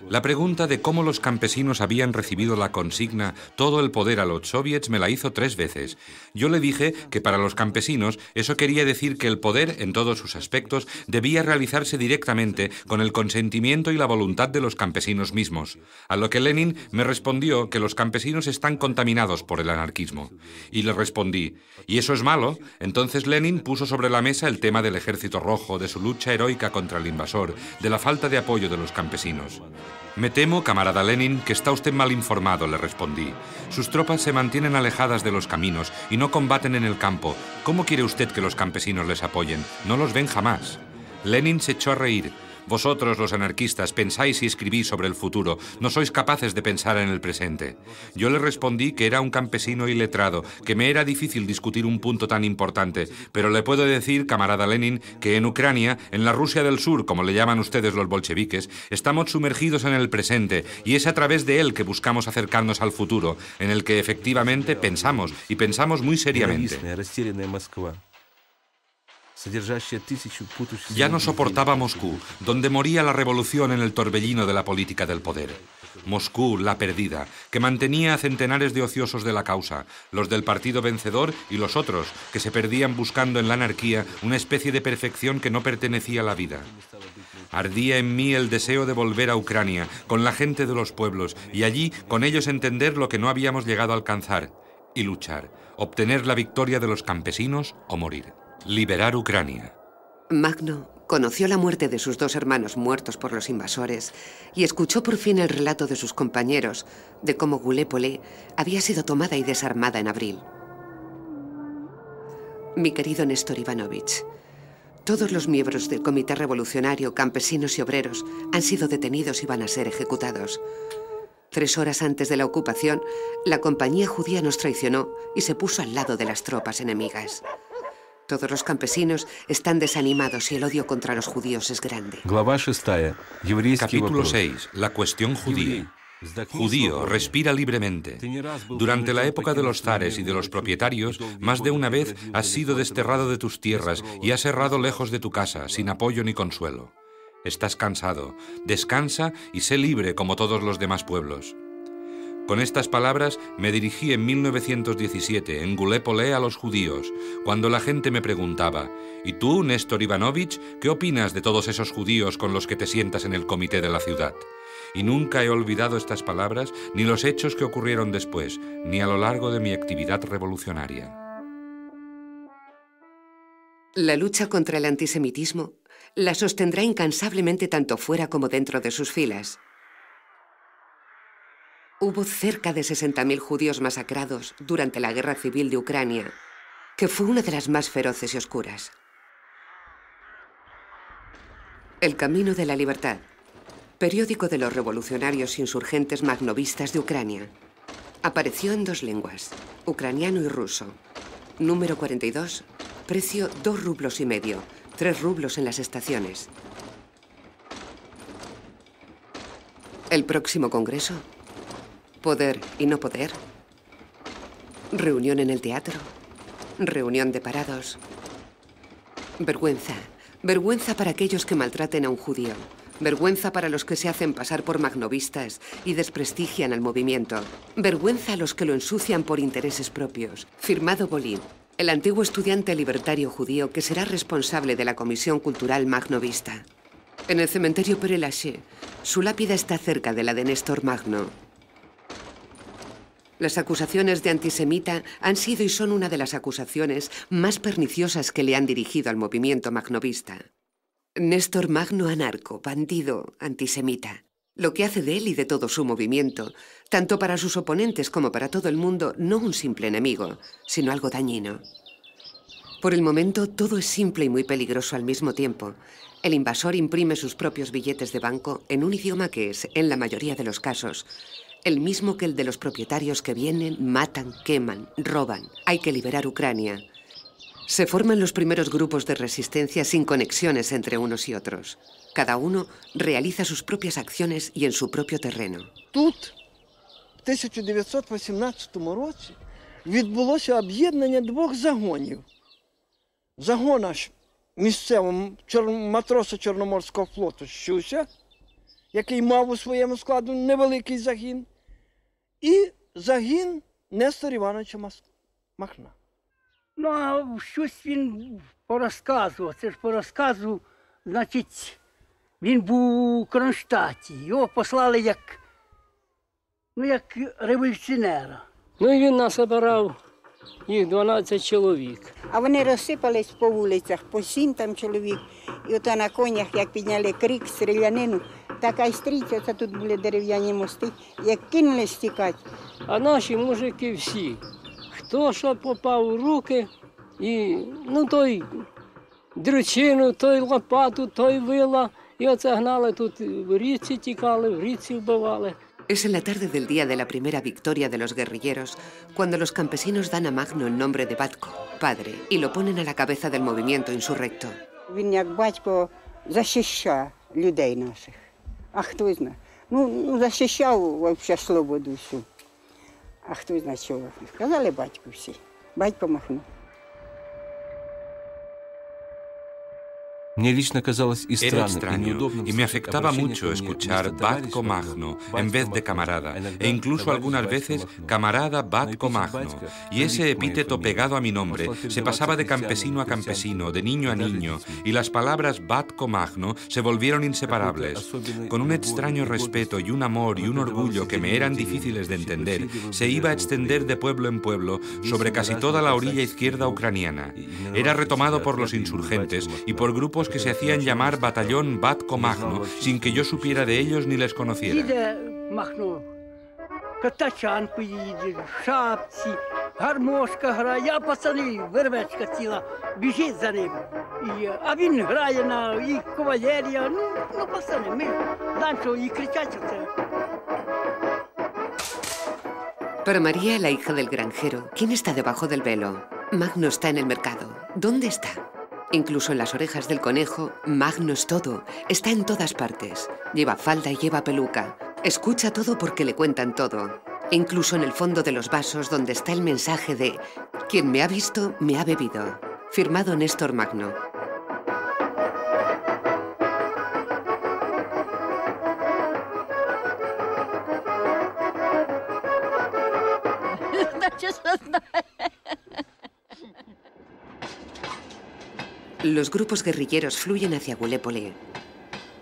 La pregunta de cómo los campesinos habían recibido la consigna todo el poder a los soviets me la hizo tres veces. Yo le dije que para los campesinos eso quería decir que el poder, en todos sus aspectos, debía realizarse directamente con el consentimiento y la voluntad de los campesinos mismos. A lo que Lenin me respondió que los campesinos están contaminados por el anarquismo. Y le respondí, ¿y eso es malo? Entonces Lenin puso sobre la mesa el tema del ejército rojo, de su lucha heroica contra el invasor, de la falta de apoyo de los campesinos. Me temo, camarada Lenin, que está usted mal informado, le respondí. Sus tropas se mantienen alejadas de los caminos y no combaten en el campo. ¿Cómo quiere usted que los campesinos les apoyen? No los ven jamás. Lenin se echó a reír. Vosotros, los anarquistas, pensáis y escribís sobre el futuro, no sois capaces de pensar en el presente. Yo le respondí que era un campesino iletrado, que me era difícil discutir un punto tan importante, pero le puedo decir, camarada Lenin, que en Ucrania, en la Rusia del Sur, como le llaman ustedes los bolcheviques, estamos sumergidos en el presente y es a través de él que buscamos acercarnos al futuro, en el que efectivamente pensamos y pensamos muy seriamente. Ya no soportaba Moscú, donde moría la revolución en el torbellino de la política del poder. Moscú, la perdida, que mantenía a centenares de ociosos de la causa, los del partido vencedor y los otros, que se perdían buscando en la anarquía una especie de perfección que no pertenecía a la vida. Ardía en mí el deseo de volver a Ucrania, con la gente de los pueblos, y allí con ellos entender lo que no habíamos llegado a alcanzar, y luchar, obtener la victoria de los campesinos o morir. Liberar Ucrania. Magno conoció la muerte de sus dos hermanos muertos por los invasores y escuchó por fin el relato de sus compañeros de cómo Gulépole había sido tomada y desarmada en abril. Mi querido Néstor Ivanovich, todos los miembros del Comité Revolucionario, campesinos y obreros han sido detenidos y van a ser ejecutados. Tres horas antes de la ocupación, la compañía judía nos traicionó y se puso al lado de las tropas enemigas. Todos los campesinos están desanimados y el odio contra los judíos es grande. Capítulo 6. La cuestión judía. Judío, respira libremente. Durante la época de los zares y de los propietarios, más de una vez has sido desterrado de tus tierras y has errado lejos de tu casa, sin apoyo ni consuelo. Estás cansado, descansa y sé libre como todos los demás pueblos. Con estas palabras me dirigí en 1917 en Gulépole a los judíos, cuando la gente me preguntaba, ¿y tú, Néstor Ivanovich, qué opinas de todos esos judíos con los que te sientas en el comité de la ciudad? Y nunca he olvidado estas palabras, ni los hechos que ocurrieron después, ni a lo largo de mi actividad revolucionaria. La lucha contra el antisemitismo la sostendrá incansablemente tanto fuera como dentro de sus filas. Hubo cerca de 60.000 judíos masacrados durante la Guerra Civil de Ucrania, que fue una de las más feroces y oscuras. El Camino de la Libertad, periódico de los revolucionarios insurgentes magnovistas de Ucrania, apareció en dos lenguas, ucraniano y ruso. Número 42, precio dos rublos y medio, tres rublos en las estaciones. El próximo congreso Poder y no poder. Reunión en el teatro. Reunión de parados. Vergüenza. Vergüenza para aquellos que maltraten a un judío. Vergüenza para los que se hacen pasar por magnovistas y desprestigian al movimiento. Vergüenza a los que lo ensucian por intereses propios. Firmado Bolín, el antiguo estudiante libertario judío que será responsable de la Comisión Cultural Magnovista. En el cementerio Pere su lápida está cerca de la de Néstor Magno, las acusaciones de antisemita han sido y son una de las acusaciones más perniciosas que le han dirigido al movimiento magnovista. Néstor Magno anarco, bandido, antisemita. Lo que hace de él y de todo su movimiento, tanto para sus oponentes como para todo el mundo, no un simple enemigo, sino algo dañino. Por el momento todo es simple y muy peligroso al mismo tiempo. El invasor imprime sus propios billetes de banco en un idioma que es, en la mayoría de los casos, el mismo que el de los propietarios que vienen, matan, queman, roban. Hay que liberar Ucrania. Se forman los primeros grupos de resistencia sin conexiones entre unos y otros. Cada uno realiza sus propias acciones y en su propio terreno. Тут, в 1918 році, відбулося об'єднання двох загонів. Загона місцевого матроса Чорноморського флоту Щуся, який мав у своєму складу невеликий загін, і загін Нестора Івановича Махна. Ну, а щось він порозказував. Це ж по розказу, значить, він був у Кронштадті. Його послали як ну, як революціонера. Ну і він нас обирав їх 12 чоловік. А вони розсипались по вулицях, по сім там чоловік. І ото на конях, як підняли крик, стрілянину, така й стріча, це тут були дерев'яні мости, як кинули стікати. А наші мужики всі, хто що попав у руки, і ну той дрючину, той лопату, той вила. І оце гнали тут в річці тікали, в річці вбивали. Es en la tarde del día de la primera victoria de los guerrilleros cuando los campesinos dan a Magno el nombre de Batko, padre, y lo ponen a la cabeza del movimiento insurrecto. А хто знає? Ну, ну захищав взагалі свободу всю. А хто знає чого? Сказали батьку всі. Батько махнув. Era extraño y me afectaba mucho escuchar Batco Magno en vez de camarada, e incluso algunas veces camarada Batco Magno. Y ese epíteto pegado a mi nombre se pasaba de campesino a campesino, de niño a niño, y las palabras Batco Magno se volvieron inseparables. Con un extraño respeto y un amor y un orgullo que me eran difíciles de entender, se iba a extender de pueblo en pueblo sobre casi toda la orilla izquierda ucraniana. Era retomado por los insurgentes y por grupos que se hacían llamar Batallón Batco Magno, sin que yo supiera de ellos ni les conociera. Para María, la hija del granjero, ¿quién está debajo del velo? Magno está en el mercado. ¿Dónde está? Incluso en las orejas del conejo, Magno es todo. Está en todas partes. Lleva falda y lleva peluca. Escucha todo porque le cuentan todo. Incluso en el fondo de los vasos donde está el mensaje de Quien me ha visto, me ha bebido. Firmado Néstor Magno. Los grupos guerrilleros fluyen hacia Gulépole.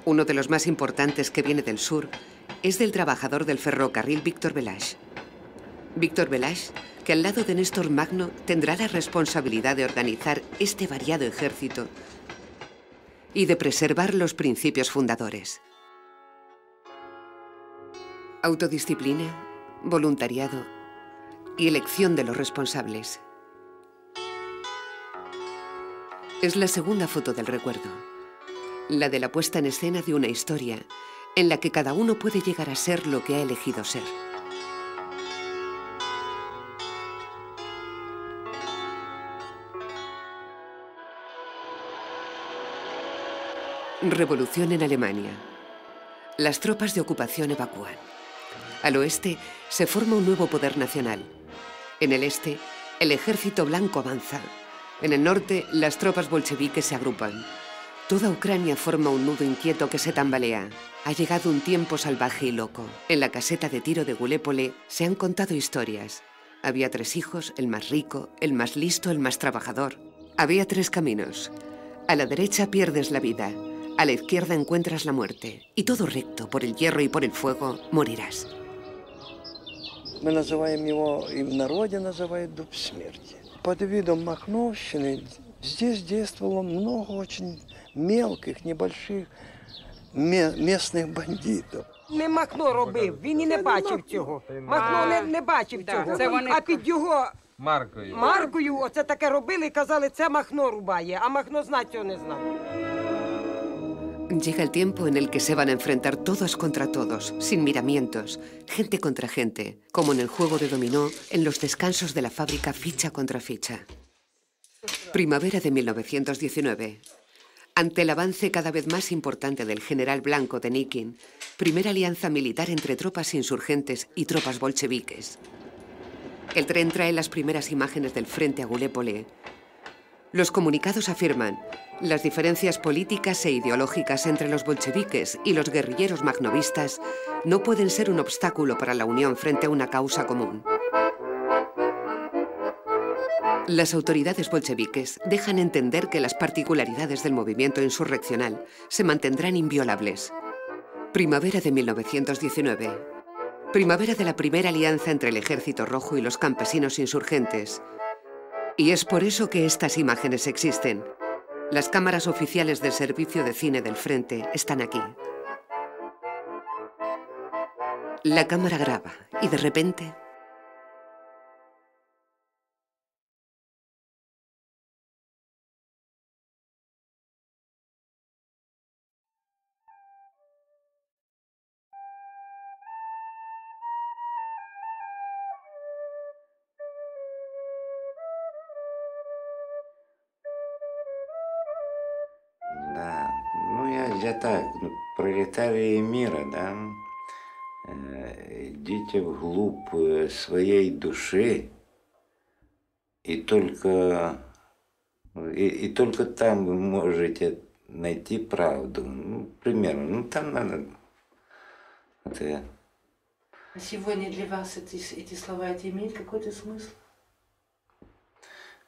Uno de los más importantes que viene del sur es del trabajador del ferrocarril Víctor Velash. Víctor Velash, que al lado de Néstor Magno tendrá la responsabilidad de organizar este variado ejército y de preservar los principios fundadores. Autodisciplina, voluntariado y elección de los responsables. Es la segunda foto del recuerdo, la de la puesta en escena de una historia en la que cada uno puede llegar a ser lo que ha elegido ser. Revolución en Alemania. Las tropas de ocupación evacúan. Al oeste se forma un nuevo poder nacional. En el este, el ejército blanco avanza. En el norte, las tropas bolcheviques se agrupan. Toda Ucrania forma un nudo inquieto que se tambalea. Ha llegado un tiempo salvaje y loco. En la caseta de tiro de Gulépole se han contado historias. Había tres hijos, el más rico, el más listo, el más trabajador. Había tres caminos. A la derecha pierdes la vida, a la izquierda encuentras la muerte. Y todo recto, por el hierro y por el fuego, morirás. Ми називаємо його, і в народі називають дуб смерти. Под видом Махновщины здесь действовало много очень мелких, небольших ме- местных бандитов. Не Махно робив, він і не бачив цього. Махно не, не бачив цього. це вони- А під його Маркою. маркою оце таке робили і казали, це Махно рубає, а Махно знати цього не знав. Llega el tiempo en el que se van a enfrentar todos contra todos, sin miramientos, gente contra gente, como en el juego de dominó, en los descansos de la fábrica ficha contra ficha. Primavera de 1919. Ante el avance cada vez más importante del general blanco de Nikin, primera alianza militar entre tropas insurgentes y tropas bolcheviques. El tren trae las primeras imágenes del frente a Gulépole. Los comunicados afirman las diferencias políticas e ideológicas entre los bolcheviques y los guerrilleros magnovistas no pueden ser un obstáculo para la unión frente a una causa común. Las autoridades bolcheviques dejan entender que las particularidades del movimiento insurreccional se mantendrán inviolables. Primavera de 1919. Primavera de la primera alianza entre el Ejército Rojo y los campesinos insurgentes. Y es por eso que estas imágenes existen. Las cámaras oficiales del Servicio de Cine del Frente están aquí. La cámara graba y de repente пролетарии мира, да, э, идите вглубь э, своей души, и только, и, и только там вы можете найти правду. Ну, примерно, ну там надо... Это... А сегодня для вас эти, эти слова эти имеют какой-то смысл?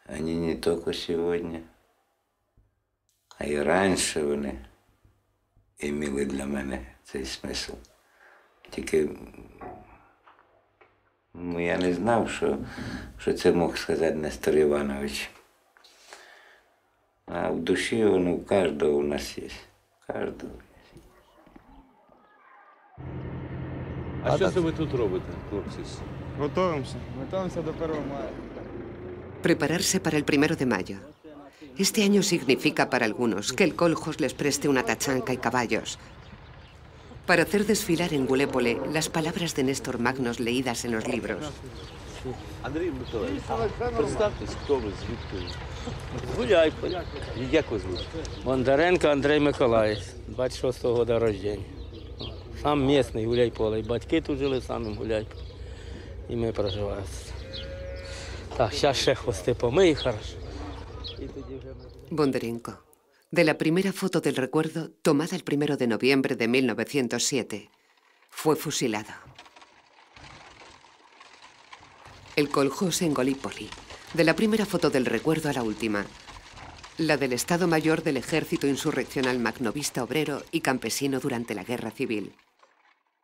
Они не только сегодня, а і раніше вони імели для мене цей смисл. Тільки ну, я не знав, що, що це мог сказати Нестор Іванович. А в душі воно у кожного у нас є. У кожного. А що це ви тут робите, хлопці? Готуємося. Готуємося до 1 мая. Prepararse para el primero de mayo. Este año significa para algunos que el Coljos les preste una tachanca y caballos. Para hacer desfilar en Gulépole las palabras de Néstor Magnos leídas en los libros. Андрій Миколаївич, представтесь, хто ви, звідки ви? Гуляйко. Як ви звуть? Бондаренко Андрей Миколаївич, 26-го года рождения. Сам місний Гуляйполе. І батьки тут жили самим Гуляйполе. І ми проживаємо. Так, зараз ще хвости помию, хорошо. Bondarenko. De la primera foto del recuerdo, tomada el primero de noviembre de 1907. Fue fusilado. El Coljós en Golípoli. De la primera foto del recuerdo a la última. La del Estado Mayor del Ejército Insurreccional Magnovista Obrero y Campesino durante la Guerra Civil.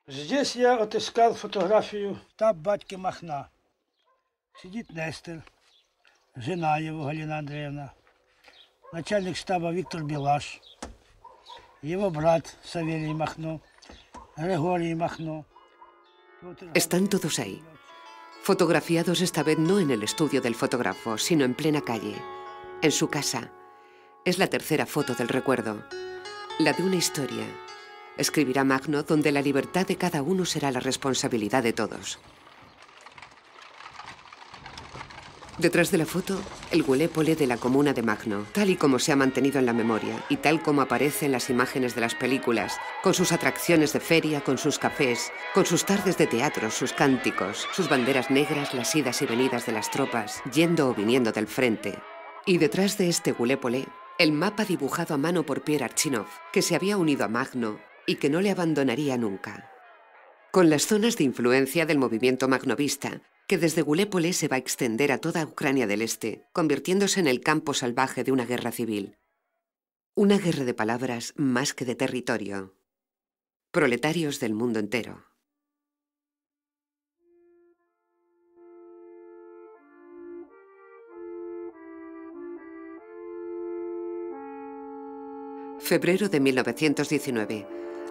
Здесь я отыскал фотографию штаб батьки Махна. Сидит Нестер, жена его Галина Андреевна, начальник штаба Виктор Белаш, его брат Савелий Махно, Григорий Махно. Están todos ahí. Fotografiados esta vez no en el estudio del fotógrafo, sino en plena calle, en su casa. Es la tercera foto del recuerdo. La de una historia. Escribirá Magno donde la libertad de cada uno será la responsabilidad de todos. Detrás de la foto, el Gulépole de la comuna de Magno, tal y como se ha mantenido en la memoria y tal como aparece en las imágenes de las películas, con sus atracciones de feria, con sus cafés, con sus tardes de teatro, sus cánticos, sus banderas negras, las idas y venidas de las tropas, yendo o viniendo del frente. Y detrás de este Gulépole, el mapa dibujado a mano por Pierre Archinov, que se había unido a Magno y que no le abandonaría nunca. Con las zonas de influencia del movimiento magnovista, que desde Gulépole se va a extender a toda Ucrania del Este, convirtiéndose en el campo salvaje de una guerra civil. Una guerra de palabras más que de territorio. Proletarios del mundo entero. Febrero de 1919.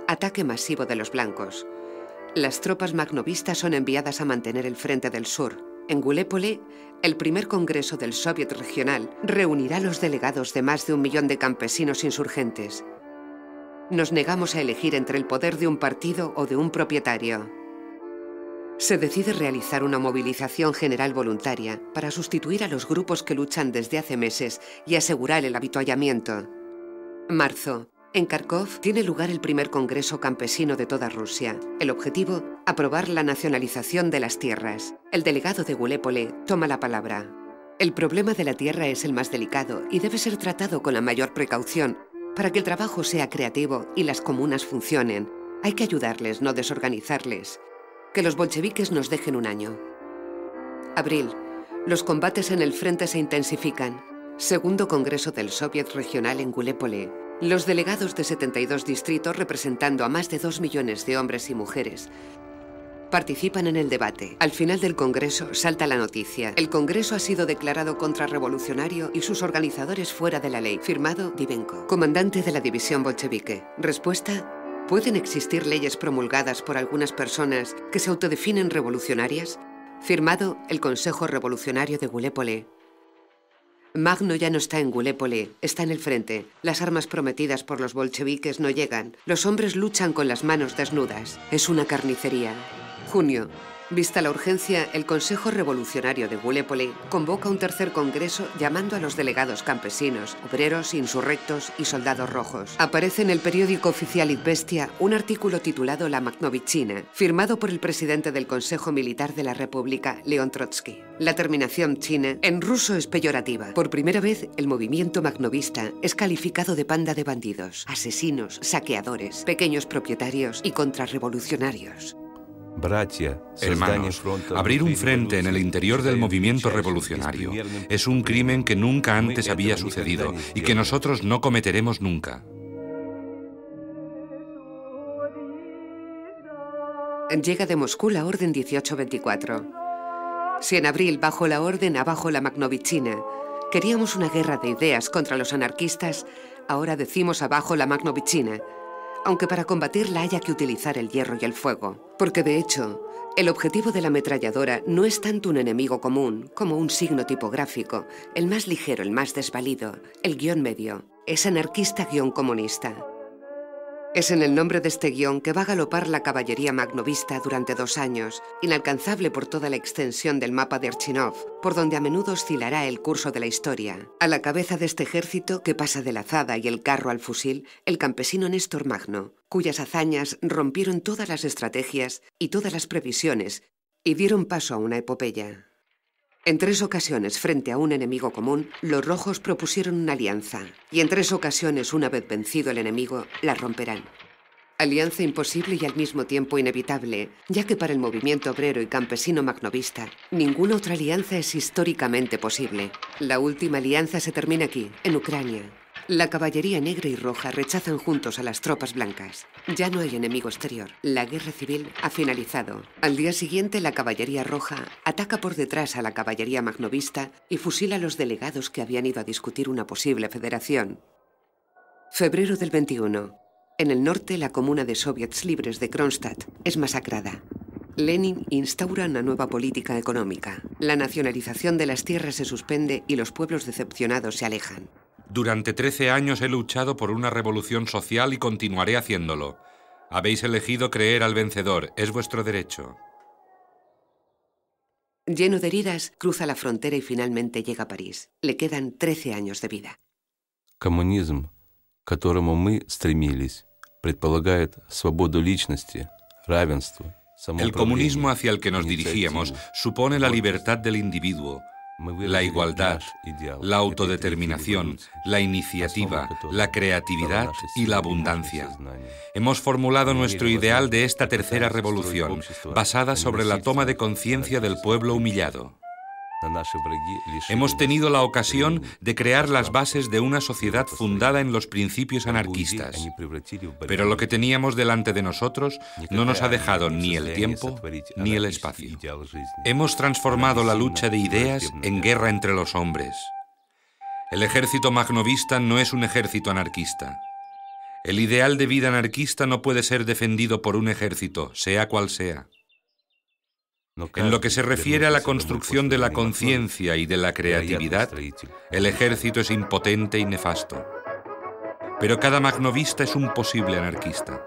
Ataque masivo de los blancos. Las tropas magnovistas son enviadas a mantener el frente del sur. En Gulépole, el primer congreso del Soviet regional reunirá los delegados de más de un millón de campesinos insurgentes. Nos negamos a elegir entre el poder de un partido o de un propietario. Se decide realizar una movilización general voluntaria para sustituir a los grupos que luchan desde hace meses y asegurar el habituallamiento. Marzo. En Kharkov tiene lugar el primer Congreso Campesino de toda Rusia. El objetivo, aprobar la nacionalización de las tierras. El delegado de Gulépole toma la palabra. El problema de la tierra es el más delicado y debe ser tratado con la mayor precaución para que el trabajo sea creativo y las comunas funcionen. Hay que ayudarles, no desorganizarles. Que los bolcheviques nos dejen un año. Abril. Los combates en el frente se intensifican. Segundo Congreso del Soviet Regional en Gulépole. Los delegados de 72 distritos, representando a más de 2 millones de hombres y mujeres, participan en el debate. Al final del Congreso salta la noticia. El Congreso ha sido declarado contrarrevolucionario y sus organizadores fuera de la ley. Firmado Divenko, comandante de la división bolchevique. Respuesta. ¿Pueden existir leyes promulgadas por algunas personas que se autodefinen revolucionarias? Firmado el Consejo Revolucionario de Gulépole. Magno ya no está en Gulépole, está en el frente. Las armas prometidas por los bolcheviques no llegan. Los hombres luchan con las manos desnudas. Es una carnicería. Junio. Vista la urgencia, el Consejo Revolucionario de Gallipoli convoca un tercer congreso llamando a los delegados campesinos, obreros, insurrectos y soldados rojos. Aparece en el periódico oficial Izvestia un artículo titulado La Magnovichina, firmado por el presidente del Consejo Militar de la República, León Trotsky. La terminación china en ruso es peyorativa. Por primera vez, el movimiento magnovista es calificado de panda de bandidos, asesinos, saqueadores, pequeños propietarios y contrarrevolucionarios. Hermanos, abrir un frente en el interior del movimiento revolucionario es un crimen que nunca antes había sucedido y que nosotros no cometeremos nunca. Llega de Moscú la Orden 1824. Si en abril, bajo la Orden, abajo la Magnovichina, queríamos una guerra de ideas contra los anarquistas, ahora decimos abajo la Magnovichina, aunque para combatirla haya que utilizar el hierro y el fuego. Porque de hecho, el objetivo de la ametralladora no es tanto un enemigo común como un signo tipográfico, el más ligero, el más desvalido, el guion medio. Es anarquista guion comunista. Es en el nombre de este guion que va a galopar la caballería magnovista durante dos años, inalcanzable por toda la extensión del mapa de Archinov, por donde a menudo oscilará el curso de la historia. A la cabeza de este ejército, que pasa de la azada y el carro al fusil, el campesino Néstor Magno, cuyas hazañas rompieron todas las estrategias y todas las previsiones y dieron paso a una epopeya. En tres ocasiones, frente a un enemigo común, los rojos propusieron una alianza, y en tres ocasiones, una vez vencido el enemigo, la romperán. Alianza imposible y al mismo tiempo inevitable, ya que para el movimiento obrero y campesino magnovista, ninguna otra alianza es históricamente posible. La última alianza se termina aquí, en Ucrania, la caballería negra y roja rechazan juntos a las tropas blancas. Ya no hay enemigo exterior. La guerra civil ha finalizado. Al día siguiente, la caballería roja ataca por detrás a la caballería magnovista y fusila a los delegados que habían ido a discutir una posible federación. Febrero del 21. En el norte, la comuna de soviets libres de Kronstadt es masacrada. Lenin instaura una nueva política económica. La nacionalización de las tierras se suspende y los pueblos decepcionados se alejan. Durante 13 años he luchado por una revolución social y continuaré haciéndolo. Habéis elegido creer al vencedor, es vuestro derecho. Lleno de heridas, cruza la frontera y finalmente llega a París. Le quedan 13 años de vida. Коммунизм, к которому мы стремились, предполагает свободу личности, равенство, El comunismo hacia el que nos dirigíamos supone la libertad del individuo, la igualdad, la autodeterminación, la iniciativa, la creatividad y la abundancia. Hemos formulado nuestro ideal de esta tercera revolución, basada sobre la toma de conciencia del pueblo humillado. Hemos tenido la ocasión de crear las bases de una sociedad fundada en los principios anarquistas, pero lo que teníamos delante de nosotros no nos ha dejado ni el tiempo ni el espacio. Hemos transformado la lucha de ideas en guerra entre los hombres. El ejército magnovista no es un ejército anarquista. El ideal de vida anarquista no puede ser defendido por un ejército, sea cual sea. En lo que se refiere a la construcción de la conciencia y de la creatividad, el ejército es impotente y nefasto. Pero cada magnovista es un posible anarquista.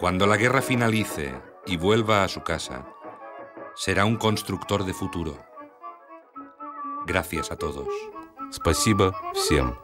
Cuando la guerra finalice y vuelva a su casa, será un constructor de futuro. Gracias a todos. Спасибо всем.